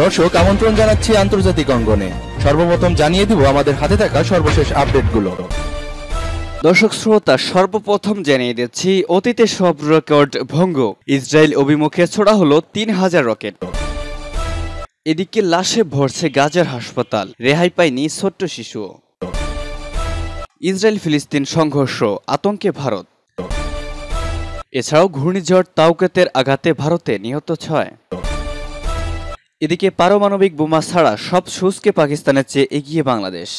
দর্শক, আমন্ত্রণ জানাচ্ছি আন্তর্জাতিক অঙ্গনে। সর্বপ্রথম জানিয়ে দিব আমাদের হাতে থাকা সর্বশেষ আপডেটগুলো। দর্শক, শ্রোতা, সর্বপ্রথম জানিয়ে দিচ্ছি, অতীতে সব রেকর্ড ভঙ্গ। ইসরায়েল অভিমুখে ছোড়া হলো তিন হাজার রকেট। এদিকে লাশে ভরছে গাজার হাসপাতাল। রেহাই পায়নি ছোট্ট শিশু ইসরায়েল ফিলিস্তিন সংঘর্ষ, আতঙ্কে ভারত। এছাড়াও ঘূর্ণিঝড় তাওকেতের আঘাতে ভারতে নিহত ছয়। এদিকে পারমাণবিক বোমা ছাড়া সব সুজকে পাকিস্তানের চেয়ে এগিয়ে বাংলাদেশ।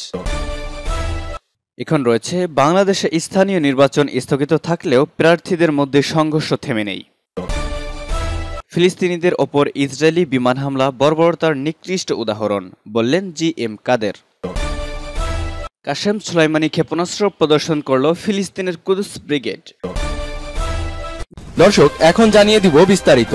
এখন রয়েছে বাংলাদেশে স্থানীয় নির্বাচন স্থগিত থাকলেও প্রার্থীদের মধ্যে সংঘর্ষ থেমে নেই। ফিলিস্তিনিদের ওপর ইসরায়েলি বিমান হামলা বর্বরতার নিকৃষ্ট উদাহরণ, বললেন G M Quader. Qassem Soleimani ক্ষেপণাস্ত্র প্রদর্শন করল ফিলিস্তিনের কুদুস ব্রিগেড। দর্শক, এখন জানিয়ে দিব বিস্তারিত।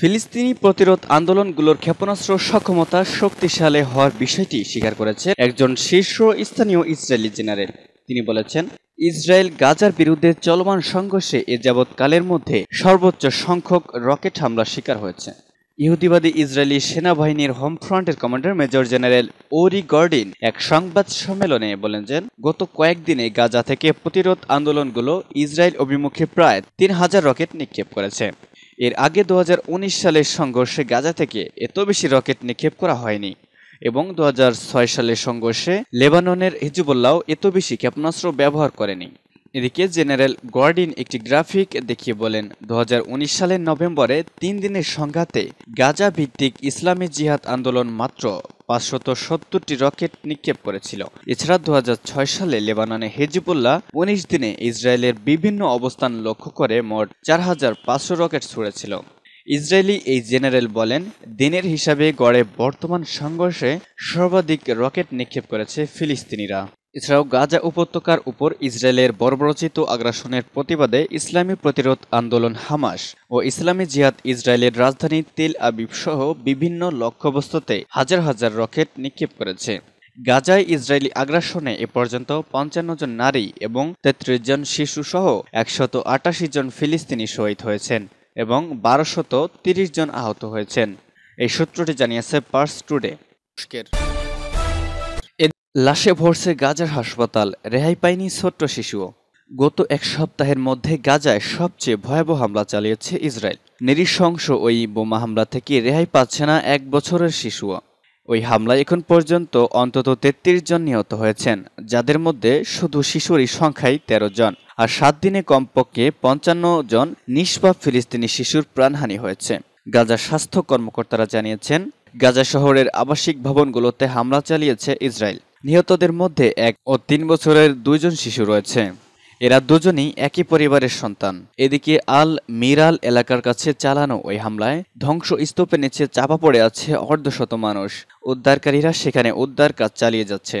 ফিলিস্তিনি প্রতিরোধ আন্দোলনগুলোর ক্ষেপণাস্ত্র সক্ষমতা শক্তিশালী হওয়ার বিষয়টি স্বীকার করেছে একজন শীর্ষ স্থানীয় ইসরায়েলি জেনারেল। তিনি বলেছেন, ইসরায়েল গাজার বিরুদ্ধে চলমান সংঘর্ষে এ যাবৎকালের মধ্যে সর্বোচ্চ সংখ্যক রকেট হামলার শিকার হয়েছে। ইহুদিবাদী ইসরায়েলি সেনাবাহিনীর হোম ফ্রন্টের commander major general Ori Gordin এক সংবাদ সম্মেলনে বলেন যে, গত কয়েকদিনে গাজা থেকে প্রতিরোধ আন্দোলনগুলো ইসরায়েল অভিমুখে প্রায় তিন হাজার রকেট নিক্ষেপ করেছে। এর আগে দু হাজার উনিশ সালের সংঘর্ষে গাজা থেকে এত বেশি রকেট নিক্ষেপ করা হয়নি এবং দু হাজার ছয় সালের সংঘর্ষে লেবাননের হিজুবুল্লাহ এত বেশি ক্ষেপণাস্ত্র ব্যবহার করেনি। এদিকে জেনারেল গর্ডিন একটি গ্রাফিক দেখিয়ে বলেন, দু হাজার উনিশ সালের নভেম্বরে তিন দিনের সংঘাতে গাজা ভিত্তিক ইসলামী জিহাদ আন্দোলন মাত্র পাঁচশত সত্তরটি রকেট নিক্ষেপ করেছিল। এছাড়া দু হাজার ছয় সালে লেবাননে হেজিবুল্লাহ উনিশ দিনে ইসরায়েলের বিভিন্ন অবস্থান লক্ষ্য করে মোট চার হাজার পাঁচশো রকেট ছুড়েছিল। ইসরায়েলি এই জেনারেল বলেন, দিনের হিসাবে গড়ে বর্তমান সংঘর্ষে সর্বাধিক রকেট নিক্ষেপ করেছে ফিলিস্তিনিরা। এছাড়াও গাজা উপত্যকার উপর ইসরায়েলের বর্বরচিত আগ্রাসনের প্রতিবাদে ইসলামী প্রতিরোধ আন্দোলন হামাস ও ইসলামী জিহাদ ইসরায়েলের রাজধানী তেল আবিব সহ বিভিন্ন লক্ষ্যবস্তুতে হাজার হাজার রকেট নিক্ষেপ করেছে। গাজায় ইসরায়েলি আগ্রাসনে এ পর্যন্ত পঞ্চান্ন জন নারী এবং তেত্রিশ জন শিশু সহ একশত আটাশি জন ফিলিস্তিনি শহীদ হয়েছেন এবং বারোশত তিরিশ জন আহত হয়েছেন। এই সূত্রটি জানিয়েছে পার্স টুডে লাশে ভরছে গাজার হাসপাতাল, রেহাই পায়নি ছোট্ট শিশুও। গত এক সপ্তাহের মধ্যে গাজায় সবচেয়ে ভয়াবহ হামলা চালিয়েছে ইসরায়েল। নিরীশংস ওই বোমা হামলা থেকে রেহাই পাচ্ছে না এক বছরের শিশুও। ওই হামলায় এখন পর্যন্ত অন্তত তেত্রিশ জন নিহত হয়েছেন, যাদের মধ্যে শুধু শিশুরই সংখ্যাই তেরো জন। আর সাত দিনে কমপক্ষে পঞ্চান্ন জন নিষ্পাপ ফিলিস্তিনি শিশুর প্রাণহানি হয়েছে। গাজা স্বাস্থ্য কর্মকর্তারা জানিয়েছেন, গাজা শহরের আবাসিক ভবনগুলোতে হামলা চালিয়েছে ইসরায়েল। নিহতদের মধ্যে এক ও তিন বছরের দুইজন শিশু রয়েছে। এরা দুজনই একই পরিবারের সন্তান। এদিকে আল মিরাল এলাকার কাছে চালানো ওই হামলায় ধ্বংস স্তূপের নিচে চাপা পড়ে আছে অর্ধশত মানুষ। উদ্ধারকারীরা সেখানে উদ্ধার কাজ চালিয়ে যাচ্ছে।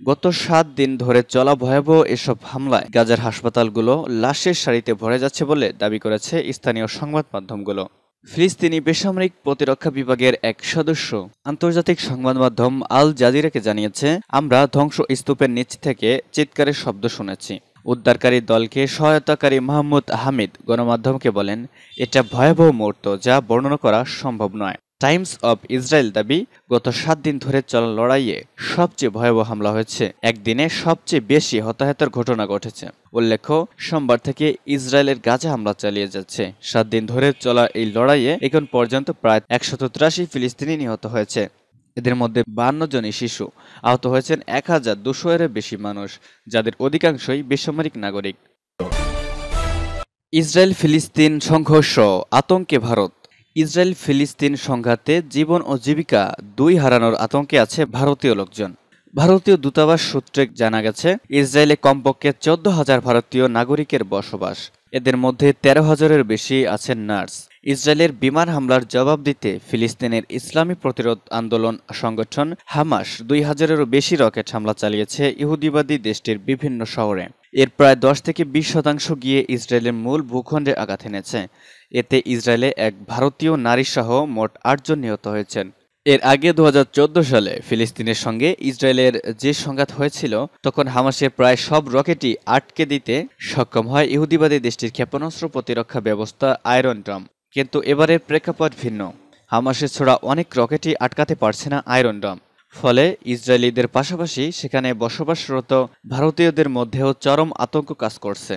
গত সাত দিন ধরে চলা ভয়াবহ এসব হামলায় গাজার হাসপাতালগুলো লাশের সারিতে ভরে যাচ্ছে বলে দাবি করেছে স্থানীয় সংবাদ মাধ্যমগুলো। ফিলিস্তিনি বেসামরিক প্রতিরক্ষা বিভাগের এক সদস্য। আন্তর্জাতিক সংবাদ মাধ্যম আল জাজিরাকে জানিয়েছে, আমরা ধ্বংস স্তূপের নিচ থেকে চিৎকারের শব্দ শুনেছি। উদ্ধারকারী দলকে সহায়তাকারী মাহমুদ আহমেদ গণমাধ্যমকে বলেন, এটা ভয়াবহ মুহূর্ত যা বর্ণনা করা সম্ভব নয়। টাইমস অব ইসরায়েল দাবি গত সাত দিন ধরে চলা লড়াইয়ে সবচেয়ে ভয়াবহ হামলা হয়েছে। একদিনে সবচেয়ে বেশি হতাহতের ঘটনা ঘটেছে। উল্লেখ্য, সোমবার থেকে ইসরায়েলের গাজা হামলা চালিয়ে যাচ্ছে। সাত দিন ধরে চলা এই লড়াইয়ে এখন পর্যন্ত প্রায় একশত তিরাশি ফিলিস্তিনি নিহত হয়েছে। এদের মধ্যে বান্ন জনই শিশু। আহত হয়েছেন এক হাজার দুশো এর বেশি মানুষ, যাদের অধিকাংশই বেসামরিক নাগরিক। ইসরায়েল ফিলিস্তিন সংঘর্ষ, আতঙ্কে ভারত। ইসরায়েল ফিলিস্তিন সংঘাতে জীবন ও জীবিকা দুই হারানোর আতঙ্কে আছে ভারতীয় লোকজন। ভারতীয় দূতাবাস সূত্রে জানা গেছে, ইসরায়েলে কমপক্ষে চোদ্দ হাজার ভারতীয় নাগরিকের বসবাস। এদের মধ্যে তেরো হাজারের বেশি আছেন নার্স। ইসরায়েলের বিমান হামলার জবাব দিতে ফিলিস্তিনের ইসলামী প্রতিরোধ আন্দোলন সংগঠন হামাস দুই হাজারেরও বেশি রকেট হামলা চালিয়েছে ইহুদিবাদী দেশটির বিভিন্ন শহরে। এর প্রায় দশ থেকে বিশ শতাংশ গিয়ে ইসরায়েলের মূল ভূখণ্ডে আঘাত এনেছে। এতে ইসরায়েলে এক ভারতীয় নারী সহ মোট আটজন নিহত হয়েছেন। এর আগে দু হাজার চোদ্দ সালে ফিলিস্তিনের সঙ্গে ইসরায়েলের যে সংঘাত হয়েছিল, তখন হামাসের প্রায় সব রকেটই আটকে দিতে সক্ষম হয় ইহুদিবাদী দেশটির ক্ষেপণাস্ত্র প্রতিরক্ষা ব্যবস্থা আয়রন ড্রাম। কিন্তু এবারের প্রেক্ষাপট ভিন্ন। হামাসের ছোড়া অনেক রকেটই আটকাতে পারছে না আয়রন ড্রাম। ফলে ইসরায়েলিদের পাশাপাশি সেখানে বসবাসরত ভারতীয়দের মধ্যেও চরম আতঙ্ক কাজ করছে।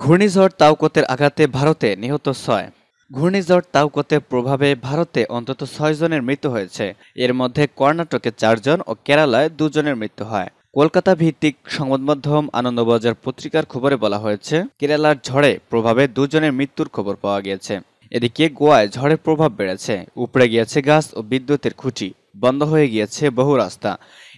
ঘূর্ণিঝড় তাওকতের আঘাতে ভারতে নিহত ছয়। ঘূর্ণিঝড় তাওকতের প্রভাবে ভারতে অন্তত ছয় জনের মৃত্যু হয়েছে। এর মধ্যে কর্ণাটকে চারজন ও কেরালায় দুজনের মৃত্যু হয়। কলকাতা ভিত্তিক সংবাদ মাধ্যম আনন্দবাজার পত্রিকার খবরে বলা হয়েছে, কেরালার ঝড়ে প্রভাবে দুজনের মৃত্যুর খবর পাওয়া গিয়েছে। এদিকে গোয়ায় ঝড়ের প্রভাব বেড়েছে। উপড়ে গিয়েছে গাছ ও বিদ্যুতের খুঁটি। বন্ধ হয়ে গিয়েছে বহু রাস্তা।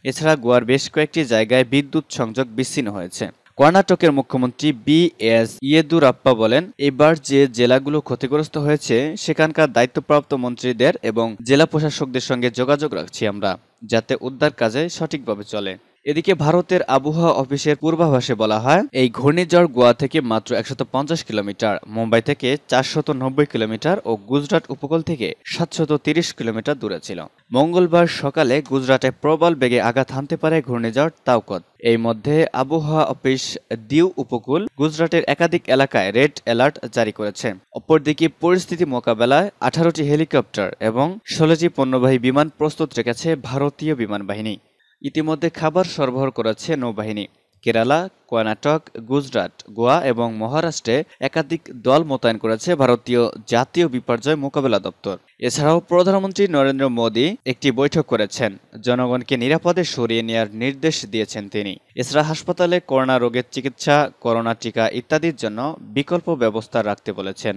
এছাড়া গোয়ার বেশ কয়েকটি জায়গায় বিদ্যুৎ সংযোগ বিচ্ছিন্ন হয়েছে। কর্ণাটকের মুখ্যমন্ত্রী বি এস ইয়েদুরাপ্পা বলেন, এবার যে জেলাগুলো ক্ষতিগ্রস্ত হয়েছে, সেখানকার দায়িত্বপ্রাপ্ত মন্ত্রীদের এবং জেলা প্রশাসকদের সঙ্গে যোগাযোগ রাখছি আমরা, যাতে উদ্ধার কাজে সঠিকভাবে চলে। এদিকে ভারতের আবহাওয়া অফিসের পূর্বাভাসে বলা হয়, এই ঘূর্ণিঝড় গোয়া থেকে মাত্র একশত কিলোমিটার, মুম্বাই থেকে চারশত কিলোমিটার ও গুজরাট উপকূল থেকে সাতশত কিলোমিটার দূরে ছিল। মঙ্গলবার সকালে গুজরাটে প্রবল বেগে আঘাত হানতে পারে ঘূর্ণিঝড় তাওকত। এই মধ্যে আবহাওয়া অফিস দিউ উপকূল গুজরাটের একাধিক এলাকায় রেড অ্যালার্ট জারি করেছে। অপরদিকে পরিস্থিতি মোকাবেলায় আঠারোটি হেলিকপ্টার এবং ষোলোটি পণ্যবাহী বিমান প্রস্তুত রেখেছে ভারতীয় বিমান বাহিনী। ইতিমধ্যে খাবার সরবরাহ করেছে নৌবাহিনী। কেরালা, কর্ণাটক, গুজরাট, গোয়া এবং মহারাষ্ট্রে একাধিক দল মোতায়েন করেছে ভারতীয় জাতীয় বিপর্যয় মোকাবেলা দপ্তর। এছাড়াও প্রধানমন্ত্রী নরেন্দ্র মোদী একটি বৈঠক করেছেন। জনগণকে নিরাপদে সরিয়ে নেওয়ার নির্দেশ দিয়েছেন তিনি। এছাড়া হাসপাতালে করোনা রোগের চিকিৎসা, করোনা টিকা ইত্যাদির জন্য বিকল্প ব্যবস্থা রাখতে বলেছেন।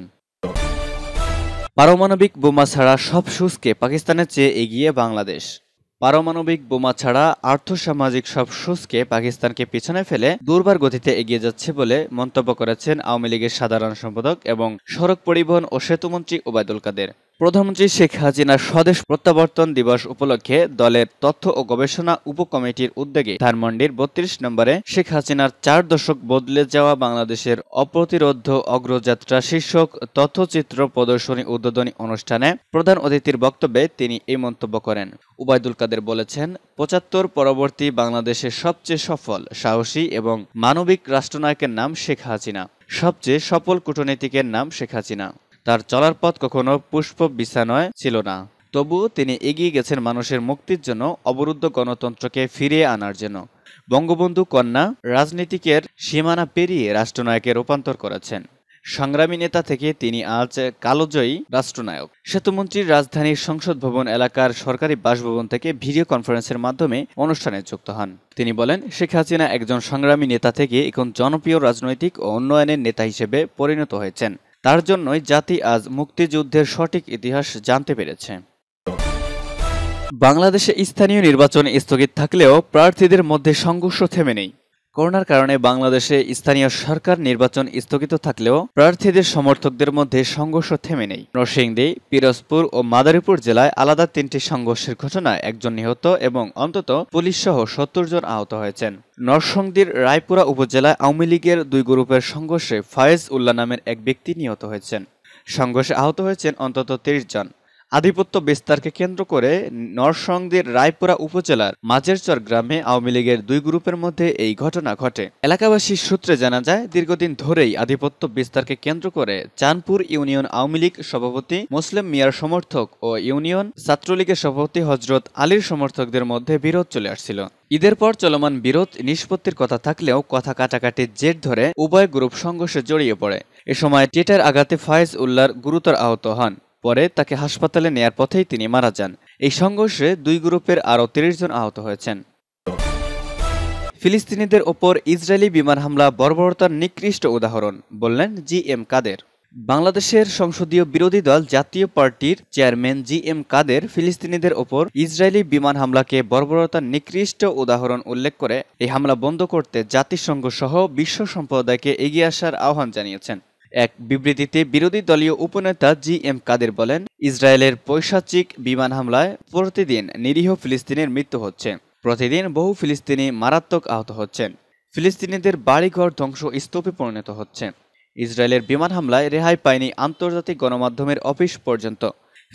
পারমাণবিক বোমা ছাড়া সব সুসকে পাকিস্তানের চেয়ে এগিয়ে বাংলাদেশ। পারমাণবিক বোমা ছাড়া আর্থ সামাজিক সব সুসকে পাকিস্তানকে পিছনে ফেলে দুর্বার গতিতে এগিয়ে যাচ্ছে বলে মন্তব্য করেছেন আওয়ামী লীগের সাধারণ সম্পাদক এবং সড়ক পরিবহন ও সেতুমন্ত্রী ওবায়দুল কাদের। প্রধানমন্ত্রী শেখ হাসিনার স্বদেশ প্রত্যাবর্তন দিবস উপলক্ষে দলের তথ্য ও গবেষণা উপকমিটির উদ্যোগে ধানমন্ডির বত্রিশ নম্বরে শেখ হাসিনার চার দশক বদলে যাওয়া বাংলাদেশের অপ্রতিরোধ অগ্রযাত্রা শীর্ষক তথ্যচিত্র প্রদর্শনী উদ্বোধনী অনুষ্ঠানে প্রধান অতিথির বক্তব্যে তিনি এই মন্তব্য করেন। উবায়দুল কাদের বলেছেন, পঁচাত্তর পরবর্তী বাংলাদেশের সবচেয়ে সফল, সাহসী এবং মানবিক রাষ্ট্রনায়কের নাম শেখ হাসিনা। সবচেয়ে সফল কূটনীতিকের নাম শেখ হাসিনা। তার চলার পথ কখনো পুষ্প বিছানয় ছিল না। তবুও তিনি এগিয়ে গেছেন মানুষের মুক্তির জন্য, অবরুদ্ধ গণতন্ত্রকে ফিরিয়ে আনার জন্য। বঙ্গবন্ধু কন্যা রাজনীতিকের সীমানা পেরিয়ে রাষ্ট্রনায়কে রূপান্তর করেছেন। সংগ্রামী নেতা থেকে তিনি আজ কালোজয়ী রাষ্ট্রনায়ক। সেতুমন্ত্রীর রাজধানীর সংসদ ভবন এলাকার সরকারি বাসভবন থেকে ভিডিও কনফারেন্সের মাধ্যমে অনুষ্ঠানে যুক্ত হন। তিনি বলেন, শেখ হাসিনা একজন সংগ্রামী নেতা থেকে এখন জনপ্রিয় রাজনৈতিক ও উন্নয়নের নেতা হিসেবে পরিণত হয়েছেন। তার জন্যই জাতি আজ মুক্তিযুদ্ধের সঠিক ইতিহাস জানতে পেরেছে। বাংলাদেশে স্থানীয় নির্বাচন স্থগিত থাকলেও প্রার্থীদের মধ্যে সংঘর্ষ থেমে নেই। করোনার কারণে বাংলাদেশে স্থানীয় সরকার নির্বাচন স্থগিত থাকলেও প্রার্থীদের সমর্থকদের মধ্যে সংঘর্ষ থেমে নেই। নরসিংদী, পিরোজপুর ও মাদারীপুর জেলায় আলাদা তিনটি সংঘর্ষের ঘটনায় একজন নিহত এবং অন্তত পুলিশ সহ সত্তর জন আহত হয়েছেন। নরসিংদীর রায়পুরা উপজেলায় আওয়ামী লীগের দুই গ্রুপের সংঘর্ষে ফায়েজ উল্লাহ নামের এক ব্যক্তি নিহত হয়েছেন। সংঘর্ষে আহত হয়েছেন অন্তত তিরিশ জন। আধিপত্য বিস্তারকে কেন্দ্র করে নরসংদীর রায়পুরা উপজেলার মাঝেরচর গ্রামে আওয়ামী লীগের দুই গ্রুপের মধ্যে এই ঘটনা ঘটে। এলাকাবাসীর সূত্রে জানা যায়, দীর্ঘদিন ধরেই আধিপত্য বিস্তারকে কেন্দ্র করে চাঁদপুর ইউনিয়ন আওয়ামী লীগ সভাপতি, মুসলিম মিয়ার সমর্থক ও ইউনিয়ন ছাত্রলীগের সভাপতি হজরত আলীর সমর্থকদের মধ্যে বিরোধ চলে আসছিল। ঈদের পর চলমান বিরোধ নিষ্পত্তির কথা থাকলেও কথা কাটাকাটির জের ধরে উভয় গ্রুপ সংঘর্ষে জড়িয়ে পড়ে। এ সময় টেটার আঘাতে ফায়েজ উল্লার গুরুতর আহত হন। পরে তাকে হাসপাতালে নেয়ার পথেই তিনি মারা যান। এই সংঘর্ষে দুই গ্রুপের আরও তিরিশ জন আহত হয়েছেন। ফিলিস্তিনিদের ওপর ইসরায়েলি বিমান হামলা বর্বরতার নিকৃষ্ট উদাহরণ, বললেন জি এম কাদের। বাংলাদেশের সংসদীয় বিরোধী দল জাতীয় পার্টির চেয়ারম্যান জি এম কাদের ফিলিস্তিনিদের ওপর ইসরায়েলি বিমান হামলাকে বর্বরতার নিকৃষ্ট উদাহরণ উল্লেখ করে এই হামলা বন্ধ করতে জাতিসংঘ সহ বিশ্ব সম্প্রদায়কে এগিয়ে আসার আহ্বান জানিয়েছেন। এক বিবৃতিতে বিরোধী দলীয় উপনেতা জি এম কাদের বলেন, ইসরায়েলের পৈশাচিক বিমান হামলায় প্রতিদিন নিরীহ ফিলিস্তিনের মৃত্যু হচ্ছে। প্রতিদিন বহু ফিলিস্তিনি মারাত্মক আহত হচ্ছেন। ফিলিস্তিনিদের বাড়িঘর ধ্বংস স্তূপে পরিণত হচ্ছে। ইসরায়েলের বিমান হামলায় রেহাই পায়নি আন্তর্জাতিক গণমাধ্যমের অফিস পর্যন্ত।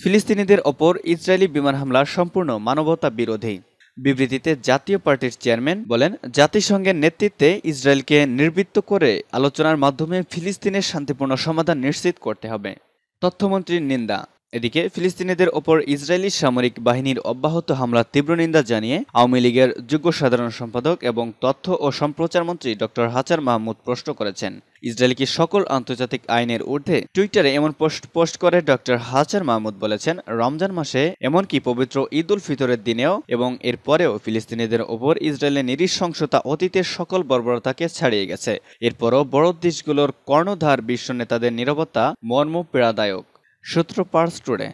ফিলিস্তিনিদের ওপর ইসরায়েলি বিমান হামলা সম্পূর্ণ মানবতা বিরোধী বিবৃতিতে জাতীয় পার্টির চেয়ারম্যান বলেন, জাতিসংঘের নেতৃত্বে ইসরায়েলকে নির্বৃত্ত করে আলোচনার মাধ্যমে ফিলিস্তিনের শান্তিপূর্ণ সমাধান নিশ্চিত করতে হবে। তথ্যমন্ত্রীর নিন্দা। এদিকে ফিলিস্তিনিদের ওপর ইসরায়েলি সামরিক বাহিনীর অব্যাহত হামলার তীব্র নিন্দা জানিয়ে আওয়ামী লীগের যুগ্ম সাধারণ সম্পাদক এবং তথ্য ও সম্প্রচার মন্ত্রী ডক্টর হাচার মাহমুদ প্রশ্ন করেছেন। ইসরায়েল কি সকল আন্তর্জাতিক আইনের ঊর্ধ্বে? টুইটারে এমন পোস্ট পোস্ট করে ডক্টর হাচার মাহমুদ বলেছেন, রমজান মাসে এমনকি পবিত্র ঈদ উল ফিতরের দিনেও এবং এর পরেও ফিলিস্তিনিদের ওপর ইসরায়েলের নিরীশংসতা অতীতের সকল বর্বরতাকে ছাড়িয়ে গেছে। এরপরও বড় দেশগুলোর কর্ণধার বিশ্ব নেতাদের নিরবতা মর্ম পীড়াদায়ক সূত্র পার্স টুডে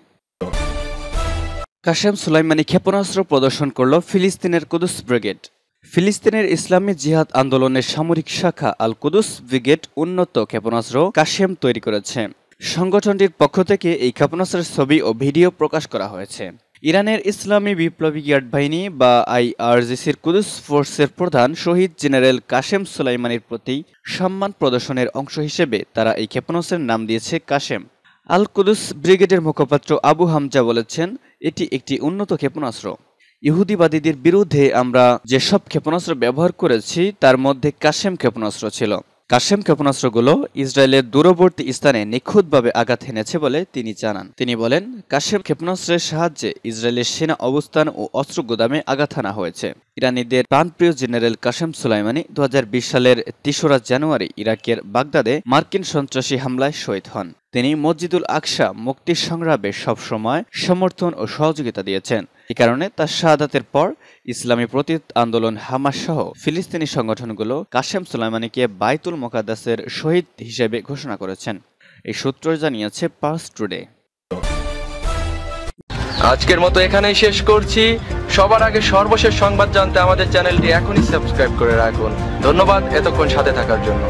কাশেম সুলাইমানি ক্ষেপণাস্ত্র প্রদর্শন করল ফিলিস্তিনের কুদুস ব্রিগেড। ফিলিস্তিনের ইসলামী জিহাদ আন্দোলনের সামরিক শাখা আল কুদুস ব্রিগেড উন্নত ক্ষেপণাস্ত্র কাশেম তৈরি করেছে। সংগঠনটির পক্ষ থেকে এই ক্ষেপণাস্ত্রের ছবি ও ভিডিও প্রকাশ করা হয়েছে। ইরানের ইসলামী বিপ্লবী গার্ড বাহিনী বা আইআরজিসির কুদুস ফোর্সের প্রধান শহীদ জেনারেল কাশেম সুলাইমানির প্রতি সম্মান প্রদর্শনের অংশ হিসেবে তারা এই ক্ষেপণাস্ত্রের নাম দিয়েছে কাশেম। আল কুদুস ব্রিগেডের মুখপাত্র আবু হামজা বলেছেন, এটি একটি উন্নত ক্ষেপণাস্ত্র। ইহুদিবাদীদের বিরুদ্ধে আমরা যেসব ক্ষেপণাস্ত্র ব্যবহার করেছি, তার মধ্যে কাশেম ক্ষেপণাস্ত্র ছিল। কাশেম ক্ষেপণাস্ত্রগুলো ইসরায়েলের দূরবর্তী স্থানে নিখুঁতভাবে আঘাত হেনেছে বলে তিনি জানান। তিনি বলেন, কাশেম ক্ষেপণাস্ত্রের সাহায্যে ইসরায়েলের সেনা অবস্থান ও অস্ত্র গোদামে আঘাত হানা হয়েছে। ইরানিদের প্রাণপ্রিয় জেনারেল কাশেম সুলাইমানি দু হাজার বিশ সালের তেসরা জানুয়ারি ইরাকের বাগদাদে মার্কিন সন্ত্রাসী হামলায় শহীদ হন। তিনি মসজিদুল আকসা মুক্তির সংগ্রামে সবসময় সমর্থন ও সহযোগিতা দিয়েছেন। এ কারণে তার শাহাদাতের পর ইসলামী প্রতীত আন্দোলন হামাস সহ ফিলিস্তিনি সংগঠনগুলো কাশেম সুলাইমানিকে বাইতুল মোকাদ্দাসের শহীদ হিসেবে ঘোষণা করেছেন। এই সূত্র জানিয়েছে পার্স টুডে। আজকের মতো এখানেই শেষ করছি। সবার আগে সর্বশেষ সংবাদ জানতে আমাদের চ্যানেলটি এখনই সাবস্ক্রাইব করে রাখুন। ধন্যবাদ এতক্ষণ সাথে থাকার জন্য।